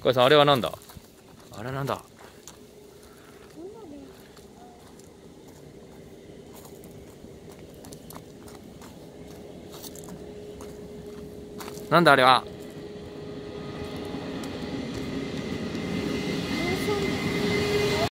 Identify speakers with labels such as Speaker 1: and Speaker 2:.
Speaker 1: かいさんあれはなんだ？あれなんだ？なんだあれは？